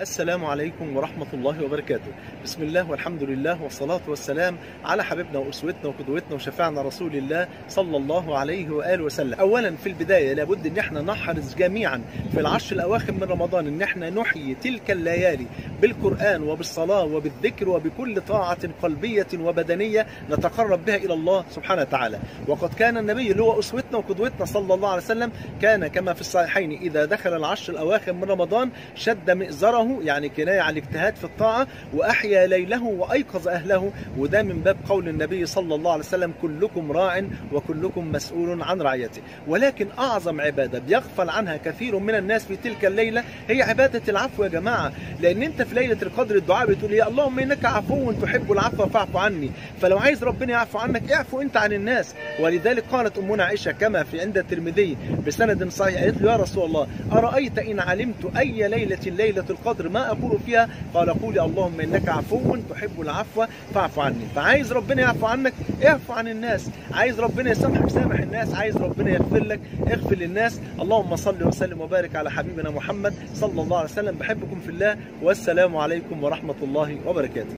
السلام عليكم ورحمة الله وبركاته. بسم الله والحمد لله والصلاة والسلام على حبيبنا وأسوتنا وقدوتنا وشفاعنا رسول الله صلى الله عليه وآله وسلم. أولا في البداية لابد أن إحنا نحرص جميعا في العشر الأواخر من رمضان أن إحنا نحيي تلك الليالي بالقرآن وبالصلاة وبالذكر وبكل طاعة قلبية وبدنية نتقرب بها إلى الله سبحانه وتعالى. وقد كان النبي اللي هو أسوتنا وقدوتنا صلى الله عليه وسلم كان كما في الصحيحين إذا دخل العشر الأواخر من رمضان شد مئزره يعني كناية على الاجتهاد في الطاعة وأحيا ليله وأيقظ أهله. وده من باب قول النبي صلى الله عليه وسلم كلكم راع وكلكم مسؤول عن رعيته. ولكن أعظم عبادة بيغفل عنها كثير من الناس في تلك الليلة هي عبادة العفو يا جماعة. لأن أنت في ليلة القدر الدعاء بتقول يا اللهم إنك عفو تحب العفو فاعف عني. فلو عايز ربنا يعفو عنك اعفو أنت عن الناس. ولذلك قالت أمنا عائشة كما في عند الترمذي بسند صحيح قالت له يا رسول الله أرأيت إن علمت أي ليلة ليلة القدر ما أقول فيها. قال قولي اللهم إنك عفو تحب العفو فاعف عني. فعايز ربنا يعفو عنك اعفو عن الناس. عايز ربنا يسامحك سامح الناس. عايز ربنا يغفر لك اغفر للناس. اللهم صل وسلم وبارك على حبيبنا محمد صلى الله عليه وسلم. بحبكم في الله والسلام عليكم ورحمة الله وبركاته.